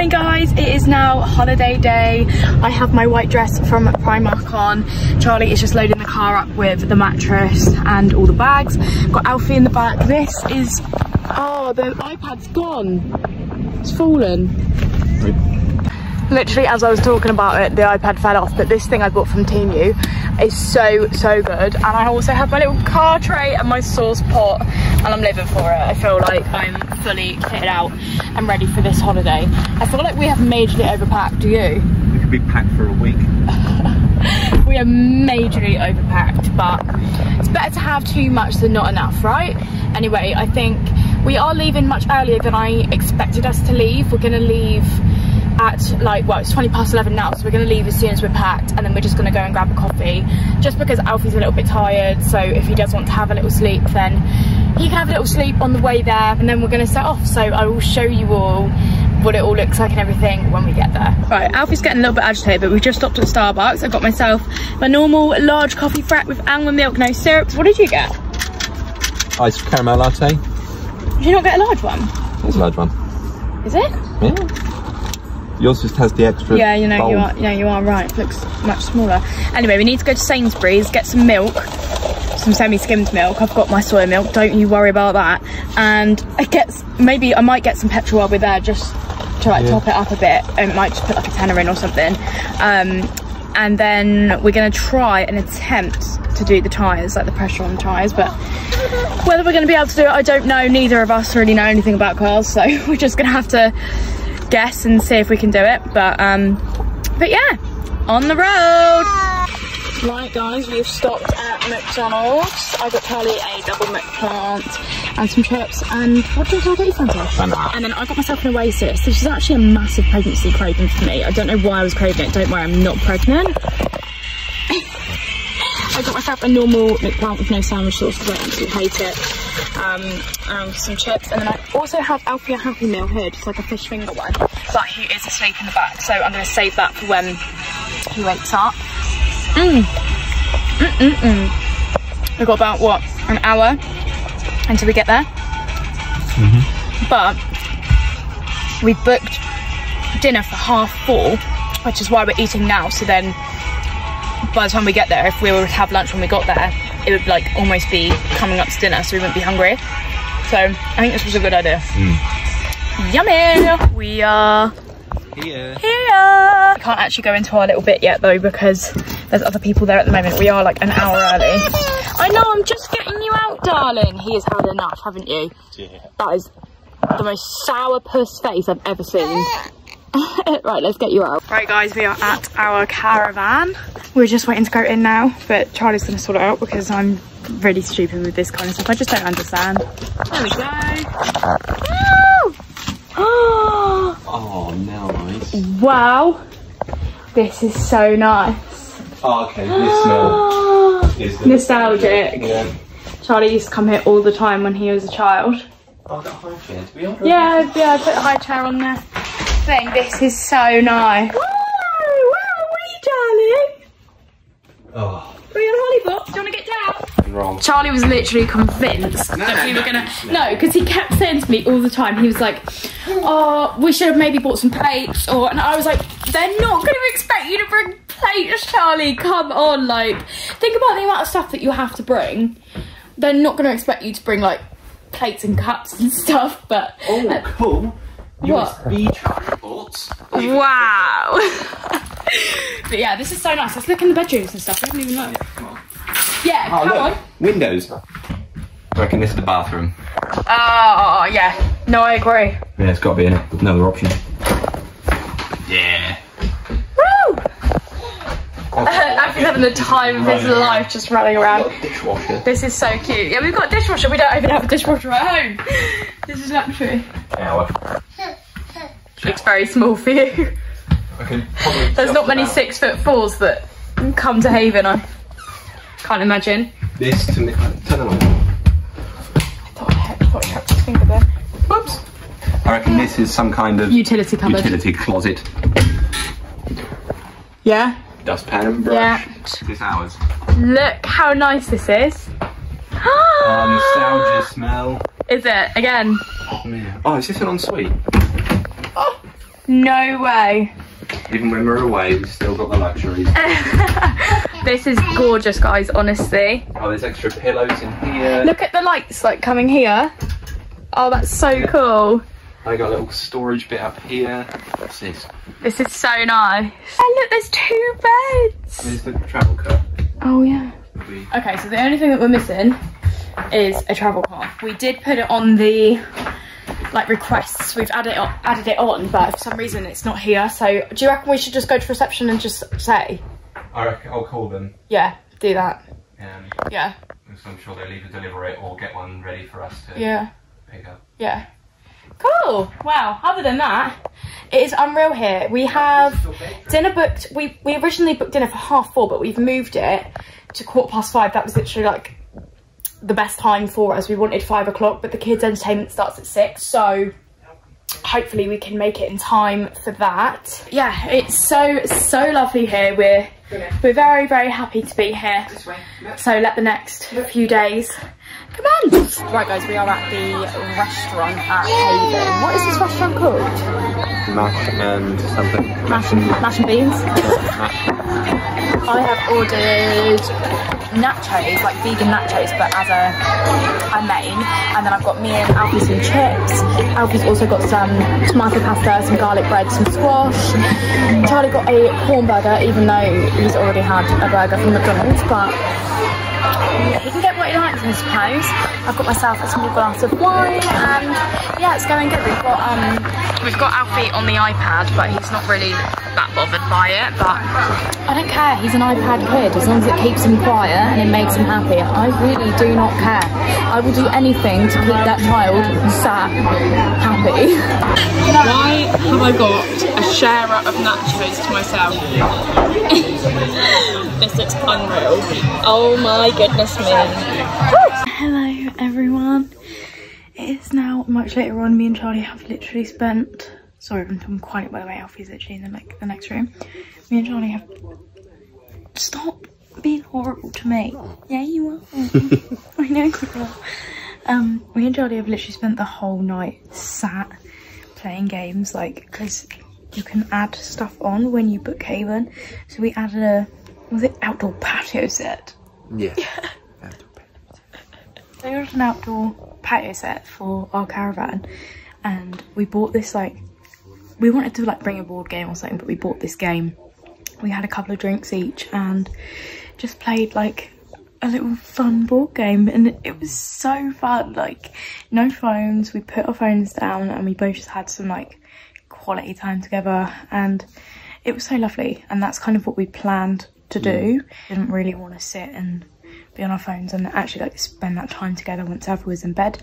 morning guys. It is now holiday day. I have my white dress from primark on. Charlie is just loading the car up with the mattress and all the bags. Got alfie in the back. This is oh the ipad's gone. It's fallen literally as I was talking about it the iPad fell off but this thing I bought from Temu is so so good. And I also have my little car tray and my sauce pot and I'm living for it. I feel like I'm fully kitted out and ready for this holiday. I feel like we have majorly overpacked do you? We could be packed for a week. we are majorly overpacked but it's better to have too much than not enough right? Anyway I think we are leaving much earlier than I expected us to leave. We're gonna leave at like well it's 20 past 11 now so we're going to leave as soon as we're packed and then we're just going to go and grab a coffee just because Alfie's a little bit tired so if he does want to have a little sleep then he can have a little sleep on the way there and then we're going to set off so I will show you all what it all looks like and everything when we get there. Right, Alfie's getting a little bit agitated, but we've just stopped at Starbucks. I got myself my normal large coffee frap with almond milk, no syrup. What did you get? Ice caramel latte. Did you not get a large one? It's a large one. Is it? Yeah. Yours just has the extra. Yeah, you know, you are, yeah, you are right. It looks much smaller. Anyway, we need to go to Sainsbury's, get some milk, some semi-skimmed milk. I've got my soy milk, don't you worry about that. And I get, maybe I might get some petrol while we're there just to like Yeah. top it up a bit. I might just put like a tenner in or something. Um, and then we're gonna try and attempt to do the tyres, like the pressure on the tyres, but whether we're gonna be able to do it, I don't know. Neither of us really know anything about cars, so we're just gonna have to guess and see if we can do it. But um, but yeah, on the road. Right, guys, we've stopped at McDonald's. I got Charlie a double McPlant and some chips. And what did I get you, Santa? And then I got myself an Oasis. This is actually a massive pregnancy craving for me. I don't know why I was craving it. Don't worry, I'm not pregnant. I got myself a normal McPlant with no sandwich sauce because I absolutely hate it. Um, and some chips. And then I also have Alfie a Happy Meal here, just like a fish finger one. But he is asleep in the back, so I'm going to save that for when he wakes up. Mm. We've got about, what, an hour until we get there? But we booked dinner for half four, which is why we're eating now. So then by the time we get there, if we were to have lunch when we got there, it would like almost be coming up to dinner, so we wouldn't be hungry. So I think this was a good idea. Hmm. Yummy! We are Here. here. We can't actually go into our little bit yet though because there's other people there at the moment. We are like an hour early. I know, I'm just getting you out, darling. He has had enough, haven't you? Yeah. That is the most sour puss face I've ever seen. right, let's get you out. Right guys, we are at our caravan. We're just waiting to go in now, but Charlie's gonna sort it out because I'm really stupid with this kind of stuff. I just don't understand. There we go. Woo! Oh, nice. wow. This is so nice. Oh, okay. This smell is the Nostalgic. Yeah. Charlie used to come here all the time when he was a child. Oh, that high chair. To be honest. Yeah, yeah, I put a high chair on there. Thing, this is so nice. Whoa, where are we, darling? Oh, Are we on Hollybox? Do you want to get down? wrong. Charlie was literally convinced that we were gonna. No, because he kept saying to me all the time, he was like, "Oh, we should have maybe bought some plates," or and I was like, "They're not gonna expect you to bring plates, Charlie. Come on, like, think about the amount of stuff that you have to bring. They're not gonna expect you to bring like plates and cups and stuff." But Oh, cool. What? USB charger ports. wow. but yeah, this is so nice. Let's look in the bedrooms and stuff. I haven't even looked. Yeah, Oh, come look. on. Windows. I reckon this is the bathroom. Oh yeah. No, I agree. Yeah, it's got to be an- another option. Yeah. Woo! Alfie's having the time of his life just running around. Dishwasher. This is so cute. Yeah, we've got a dishwasher. We don't even have a dishwasher at home. This is luxury. Hour. Looks very small for you. There's not many six foot fours that come to Haven. I can't imagine. This to me. Uh, turn it on. I thought I had, had his finger there. Whoops. I reckon this is some kind of Utility cupboard. utility closet. Yeah. Dustpan and brush. Yeah. This ours. Look how nice this is. Oh, nostalgia smell. Is it again? Oh, man. Oh, is this an ensuite? No way. Even when we're away, we've still got the luxuries. This is gorgeous, guys, honestly. oh, there's extra pillows in here. Look at the lights like coming here. Oh, that's so cool. I got a little storage bit up here. What's this? This is so nice. And look, there's two beds. There's the travel car. Oh, yeah. We- Okay, so the only thing that we're missing is a travel car. We did put it on the like requests. We've added it on, added it on, but for some reason it's not here. So do you reckon we should just go to reception and just say, I reckon I'll call them. yeah, do that. Um, Yeah, so I'm sure they'll either deliver it or get one ready for us to yeah, pick up. yeah. Cool. Wow. Other than that, it is unreal here. We have dinner booked. We we originally booked dinner for half four, but we've moved it to quarter past five. That was literally like the best time for us. We wanted five o'clock, but the kids' entertainment starts at six, so hopefully we can make it in time for that. Yeah, it's so so lovely here. We're we're very very happy to be here. So let the next few days commence. Right, guys, we are at the restaurant at Haven. What is this restaurant called? Mash and something. Mash and, mash and beans. I have ordered nachos, like vegan nachos, but as a, a main. And then I've got me and Alfie some chips. Alfie's also got some tomato pasta, some garlic bread, some squash. Charlie got a corn burger, even though he's already had a burger from McDonald's, but he can get what he likes, I suppose. I've got myself a small glass of wine, and yeah, it's going good. We've got um, we've got Alfie on the iPad, but he's not really that bothered by it. But I don't care. He's an iPad kid as long as it keeps him quiet and it makes him happy. I really do not care. I will do anything to keep that child sat happy. Why have I got a sharer of nachos to myself? this looks unreal. Oh my goodness me. Hello everyone. It is now much later on. Me and Charlie have literally spent sorry I'm, I'm quiet by the way, Alfie's actually in the, like, the next room. Me and Charlie have stop being horrible to me. Yeah you are. I know you are. Um me and Charlie have literally spent the whole night sat playing games like because you can add stuff on when you book Haven. So we added a was it outdoor patio set? Yeah. outdoor patio set. They ordered an outdoor patio set for our caravan and we bought this like we wanted to like bring a board game or something but we bought this game. We had a couple of drinks each and just played like a little fun board game and it was so fun like no phones. We put our phones down and we both just had some like quality time together and it was so lovely and that's kind of what we planned to do. Didn't really want to sit and be on our phones and actually like spend that time together once was in bed.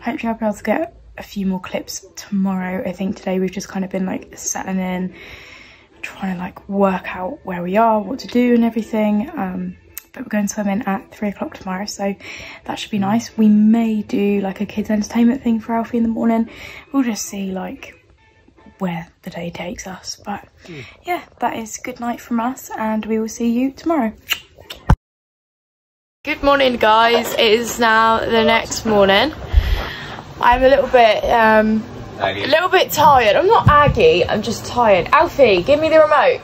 Hopefully I'll be able to get a few more clips tomorrow. I think today we've just kind of been like settling in, trying to like work out where we are, what to do and everything. Um, but we're going swimming at three o'clock tomorrow, so that should be nice. We may do like a kids entertainment thing for Alfie in the morning. We'll just see like where the day takes us. But yeah, that is good night from us and we will see you tomorrow. Good morning guys, it is now the next morning. I'm a little bit, um, a little bit tired. I'm not aggy, I'm just tired. Alfie, give me the remote.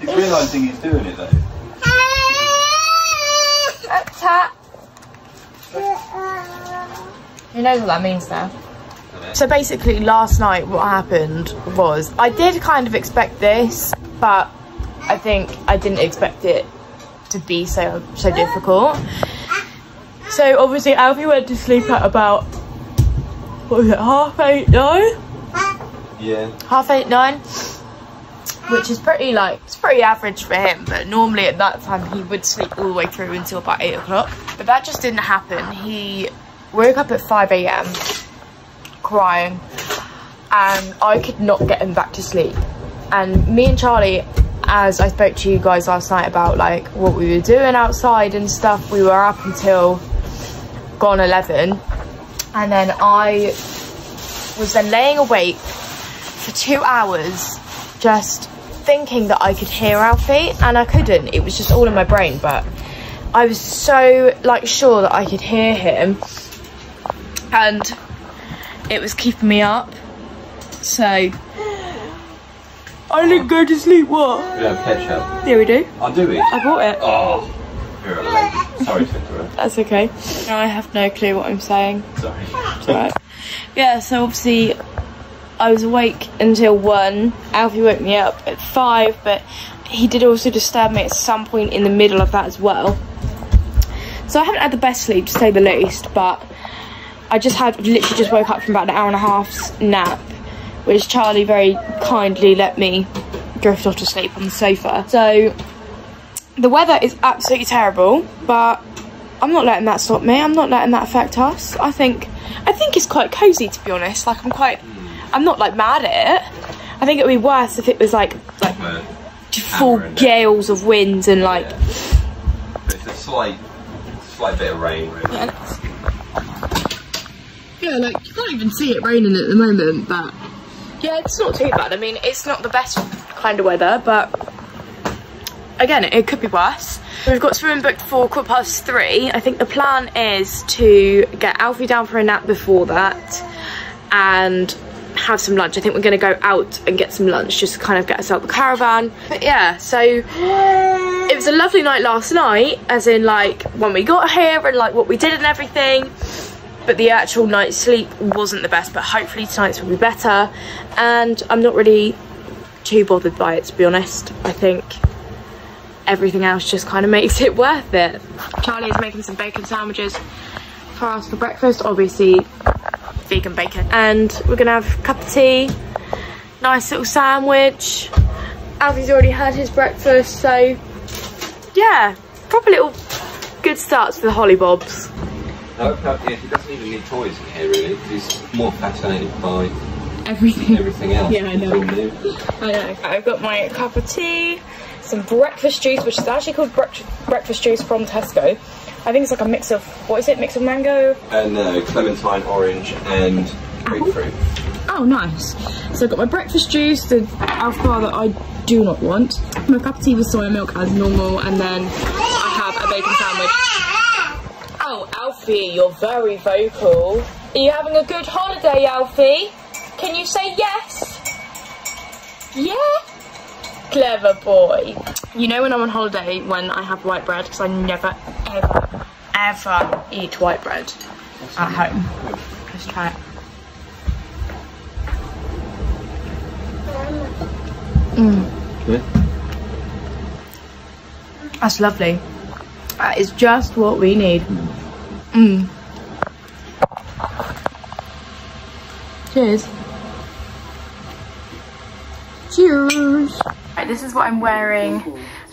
He's realising he's doing it though. Uh, tap. Who knows what that means now? So basically last night what happened was I did kind of expect this but I think I didn't expect it to be so so difficult. So obviously Alfie went to sleep at about what was it half eight nine? Yeah. half eight nine which is pretty like it's pretty average for him but normally at that time he would sleep all the way through until about eight o'clock but that just didn't happen he woke up at 5 a.m crying and i could not get him back to sleep and me and charlie as i spoke to you guys last night about like what we were doing outside and stuff we were up until gone 11 and then i was then laying awake for two hours just thinking that I could hear Alfie and I couldn't. It was just all in my brain, but I was so like sure that I could hear him and it was keeping me up So I didn't go to sleep. What? We don't have ketchup. Yeah, we do. I'll do it. I bought it. Oh, you're a lady. Sorry to interrupt. That's okay. I have no clue what I'm saying. Sorry. It's alright. Yeah, so obviously I was awake until one. Alfie woke me up at five, but he did also disturb me at some point in the middle of that as well. So I haven't had the best sleep to say the least, but I just had literally just woke up from about an hour and a half's nap, which Charlie very kindly let me drift off to sleep on the sofa. So the weather is absolutely terrible, but I'm not letting that stop me. I'm not letting that affect us. I think I think it's quite cozy to be honest. Like I'm quite I'm not like mad at it. I think it would be worse if it was like like But full gales of wind and like it's a slight, slight bit of rain, really. Yeah, like you can't even see it raining at the moment, but yeah, it's not too bad. I mean, it's not the best kind of weather, but again, it could be worse. We've got swimming booked for quarter past three. I think the plan is to get Alfie down for a nap before that and have some lunch. I think we're going to go out and get some lunch just to kind of get us out the caravan. But yeah, so it was a lovely night last night, as in like when we got here and like what we did and everything but the actual night's sleep wasn't the best but hopefully tonight's will be better and i'm not really too bothered by it to be honest i think everything else just kind of makes it worth it. Charlie is making some bacon sandwiches for us for breakfast obviously vegan bacon. And we're gonna have a cup of tea nice little sandwich. Alfie's already had his breakfast so yeah proper little good starts for the hollybobs No, oh, no, yeah, he doesn't even need toys in here, really. 'cause He's more fascinated by everything everything else. Yeah, I know. It's all new. I know. I've got my cup of tea, some breakfast juice, which is actually called brec- breakfast juice from Tesco. I think it's like a mix of, what is it, mix of mango? And uh, clementine, orange, and grapefruit. Oh, nice. So I've got my breakfast juice, the alpha bar that I do not want, my cup of tea with soy milk as normal, and then I have a bacon sandwich. Oh, Alfie, you're very vocal. Are you having a good holiday, Alfie? Can you say yes? Yeah? Clever boy. You know when I'm on holiday when I have white bread because I never, ever, ever eat white bread at home. Let's try it. Yeah. That's lovely. That is just what we need. Mm. Cheers. Cheers. Right, this is what I'm wearing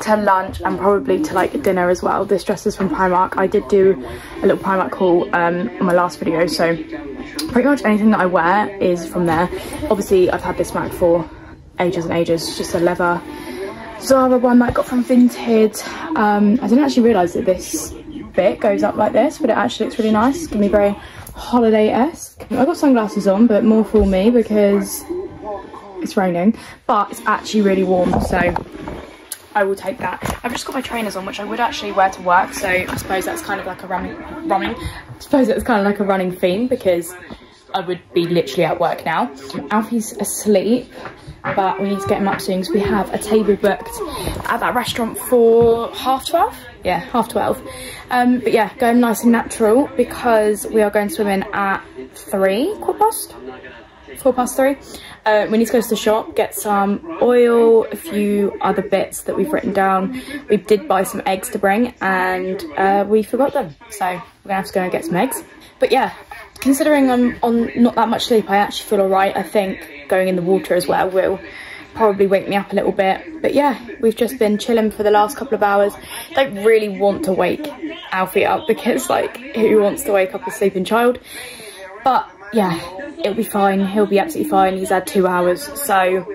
to lunch and probably to like dinner as well. This dress is from Primark. I did do a little Primark haul um, on my last video, so pretty much anything that I wear is from there. Obviously, I've had this Mac for ages and ages. It's just a leather Zara one that I got from Vinted. Um, I didn't actually realise that this bit goes up like this, but it actually looks really nice. It's gonna be very holiday-esque. I've got sunglasses on, but more for me because it's raining, but it's actually really warm, so I will take that. I've just got my trainers on, which I would actually wear to work, so I suppose that's kind of like a running, running, I suppose that's kind of like a running theme because I would be literally at work now. Alfie's asleep, but we need to get him up soon because we have a table booked at that restaurant for half 12. Yeah, half 12. Um, but yeah, going nice and natural because we are going swimming at three, quarter past? Quarter past three. Uh, we need to go to the shop, get some oil, a few other bits that we've written down. We did buy some eggs to bring and uh, we forgot them. So we're gonna have to go and get some eggs. But yeah, considering I'm on not that much sleep, I actually feel alright. I think going in the water as well will probably wake me up a little bit. But yeah, we've just been chilling for the last couple of hours. Don't really want to wake Alfie up because like who wants to wake up a sleeping child? But yeah, it'll be fine. He'll be absolutely fine. He's had two hours. So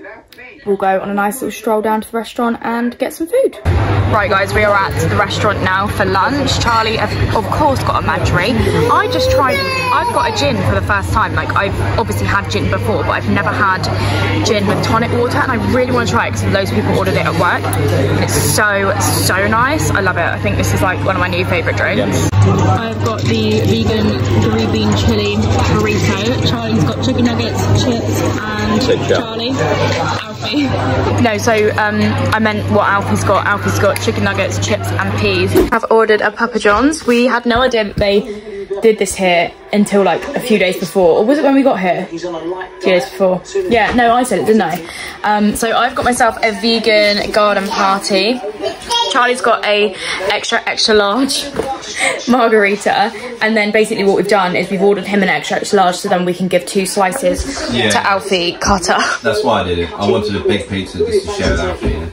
we'll go on a nice little stroll down to the restaurant and get some food. Right guys, we are at the restaurant now for lunch. Charlie of, of course got a Madri. I just tried, I've got a gin for the first time. Like I've obviously had gin before, but I've never had gin with tonic water and I really want to try it because loads of people ordered it at work. It's so, so nice. I love it. I think this is like one of my new favourite drinks. I've got the vegan green bean chili burrito. Charlie's got chicken nuggets, chips and Charlie. Alfie. No, so um, I meant what Alfie's got. Alfie's got chicken nuggets, chips and peas. I've ordered a Papa John's. We had no idea that they did this here until like a few days before. Or was it when we got here? A few days before. Yeah, no, I said it, didn't I? Um, so I've got myself a vegan garden party. Charlie's got a extra extra large margarita and then basically what we've done is we've ordered him an extra extra large so then we can give two slices Yeah. to Alfie Cutter. That's why I did it. I wanted a big pizza just to share with Alfie.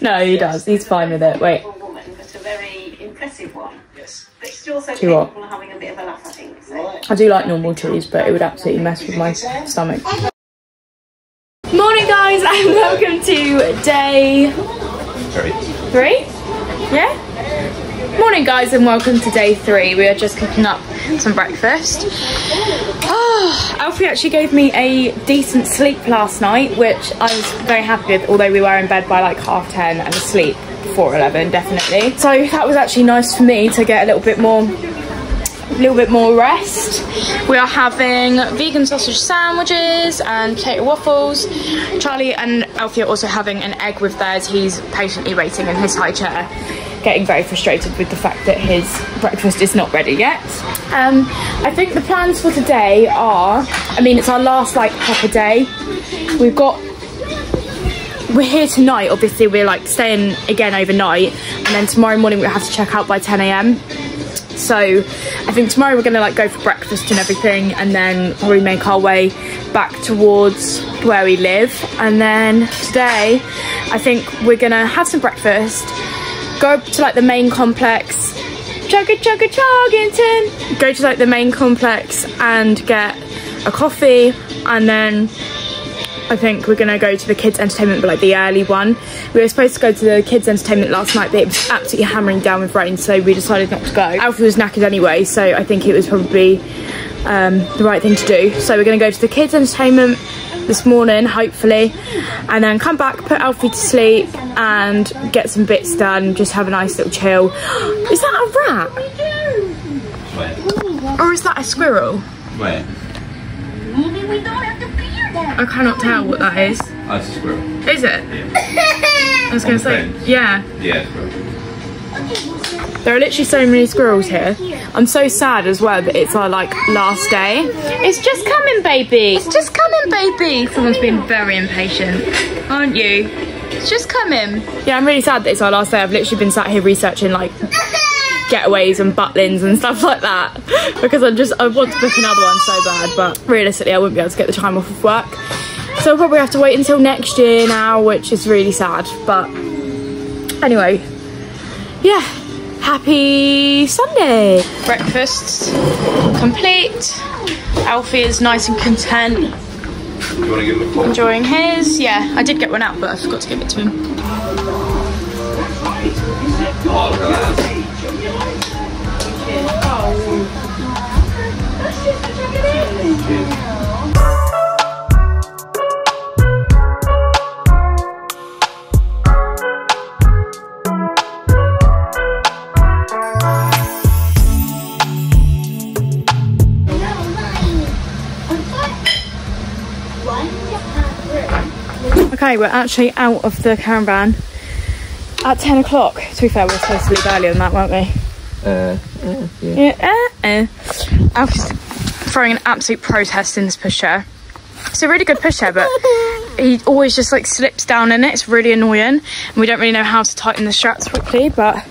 No, he does. He's fine with it. Wait. woman, but a very impressive one. Yes. But she's also Do you what? capable of having a bit of a laugh, I think. So. I do like normal cheese, but it would absolutely mess with my stomach. Morning, guys, and welcome to day Very. three. Yeah. Morning, guys, and welcome to day three. We are just cooking up some breakfast. Oh, Alfie actually gave me a decent sleep last night, which I was very happy with. Although we were in bed by like half ten and asleep before eleven, definitely. So that was actually nice for me to get a little bit more a little bit more rest. We are having vegan sausage sandwiches and potato waffles. Charlie and Alfie are also having an egg with theirs. He's patiently waiting in his high chair, getting very frustrated with the fact that his breakfast is not ready yet. Um, I think the plans for today are, I mean, it's our last like proper day. We've got we're here tonight obviously we're like staying again overnight and then tomorrow morning we have to check out by 10 a.m so I think tomorrow we're gonna like go for breakfast and everything and then probably make our way back towards where we live and then today I think we're gonna have some breakfast go to like the main complex. Chugga chugga chuggington go to like the main complex and get a coffee and then I think we're gonna go to the kids entertainment but like the early one. We were supposed to go to the kids entertainment last night but it was absolutely hammering down with rain so we decided not to go. Alfie was knackered anyway so I think it was probably um, the right thing to do. So we're gonna go to the kids entertainment this morning hopefully and then come back put Alfie to sleep and get some bits done just have a nice little chill is that a rat Where? or is that a squirrel Where? I cannot tell what that is Oh, it's a squirrel. is it Yeah. I was gonna say the yeah Yeah, squirrel. There are literally so many squirrels here. I'm so sad as well that it's our like last day. It's just coming, baby. It's just coming, baby. Someone's been very impatient, aren't you? It's just coming. Yeah, I'm really sad that it's our last day. I've literally been sat here researching like getaways and butlins and stuff like that because I just I want to book another one so bad, but realistically I wouldn't be able to get the time off of work. So I'll probably have to wait until next year now, which is really sad. But anyway, yeah, happy Sunday. Breakfast complete. Alfie is nice and content, you want to give him a enjoying his. Yeah, I did get one out, but I forgot to give it to him. Okay, we're actually out of the caravan at 10 o'clock. To be fair, we we're supposed to leave earlier than that, weren't we? Uh, Yeah. Uh, uh. Alfie's throwing an absolute protest in this pushchair. It's a really good pushchair, but he always just like slips down in it. It's really annoying, and we don't really know how to tighten the straps quickly. But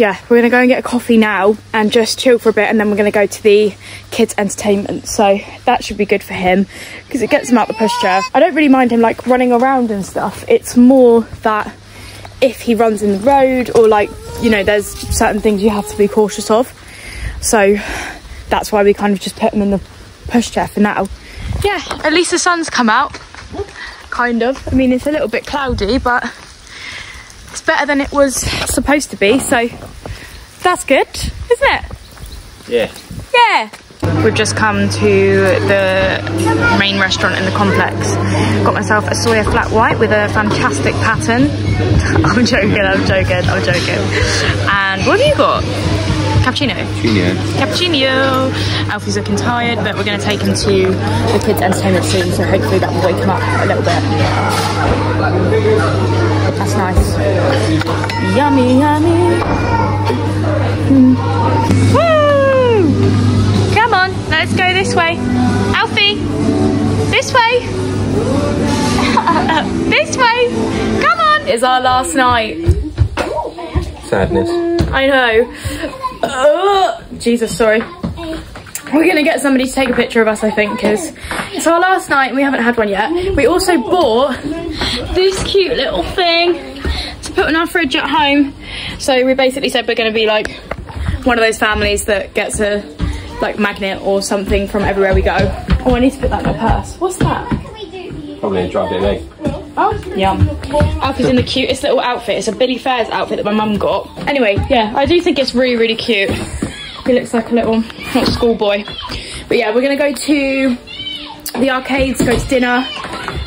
yeah, we're gonna go and get a coffee now and just chill for a bit, and then we're gonna go to the kids' entertainment. So that should be good for him because it gets him out the pushchair. I don't really mind him like running around and stuff. It's more that if he runs in the road or like you know there's certain things you have to be cautious of so that's why we kind of just put him in the pushchair for now yeah at least the sun's come out kind of. I mean, it's a little bit cloudy, but it's better than it was supposed to be, so that's good, isn't it? Yeah. Yeah. We've just come to the main restaurant in the complex. Got myself a soya flat white with a fantastic pattern. I'm joking, I'm joking, I'm joking. And what have you got? Cappuccino. Junior. Cappuccino. Alfie's looking tired, but we're going to take him to the kids' entertainment soon, so hopefully that will wake him up a little bit. That's nice. Yummy, yummy. Mm. Woo! Come on, let's go this way. Alfie, this way. this way. Come on. It's our last night. Sadness. I know. Ugh. Jesus, sorry. We're gonna get somebody to take a picture of us, I think, because it's our last night and we haven't had one yet. We also bought this cute little thing to put in our fridge at home. So we basically said we're gonna be like one of those families that gets a like magnet or something from everywhere we go. Oh, I need to put that in my purse. What's that? Probably a dry bit of egg. Oh, yum. Alfie's in the cutest little outfit. It's a Billie Faiers outfit that my mum got. Anyway, yeah, I do think it's really, really cute. He looks like a little, schoolboy. But yeah, we're gonna go to the arcades, go to dinner,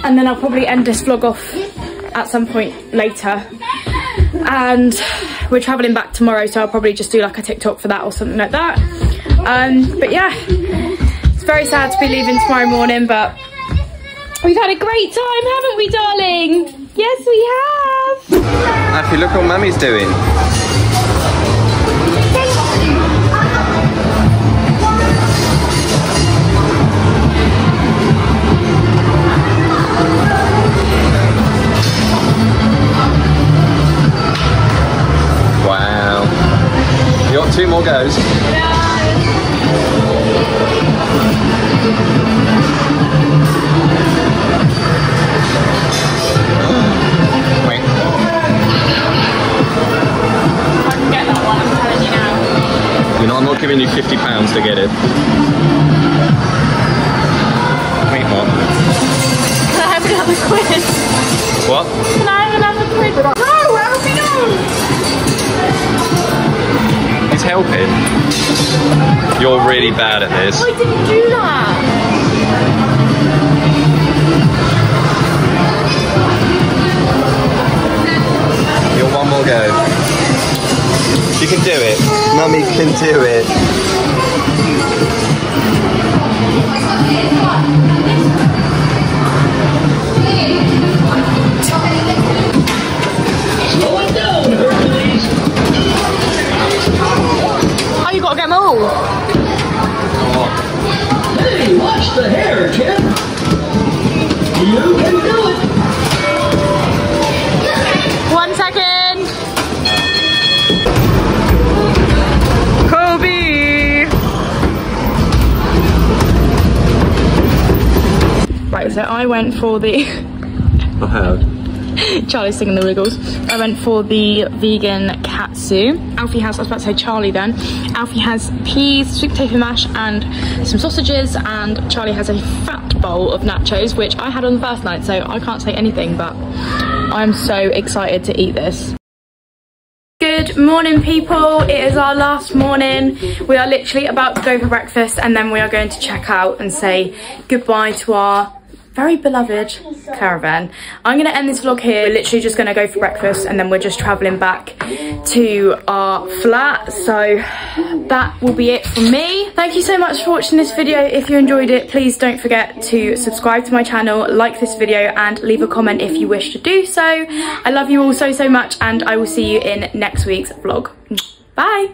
and then I'll probably end this vlog off at some point later. And we're traveling back tomorrow, so I'll probably just do like a TikTok for that or something like that. Um, but yeah, it's very sad to be leaving tomorrow morning, but We've had a great time, haven't we, darling? Yes, we have. Happy, look what Mummy's doing. Two more goes. Wait. I can get that one, I'm telling you now. You know, I'm not giving you fifty pounds to get it. Wait, what? Can I have another quiz? What? Can He's helping. You're really bad at this. I didn't do that. You're one more go. You can do it. Mummy can do it. I went for the I heard. Charlie's singing the Wiggles. I went for the vegan katsu. Alfie has, I was about to say Charlie then. Alfie has peas, sweet potato mash, and some sausages. And Charlie has a fat bowl of nachos, which I had on the first night, so I can't say anything, but I'm so excited to eat this. Good morning, people. It is our last morning. We are literally about to go for breakfast and then we are going to check out and say goodbye to our very beloved caravan. I'm going to end this vlog here. We're literally just going to go for breakfast and then we're just travelling back to our flat. So that will be it from me. Thank you so much for watching this video. If you enjoyed it, please don't forget to subscribe to my channel, like this video and leave a comment if you wish to do so. I love you all so, so much and I will see you in next week's vlog. Bye.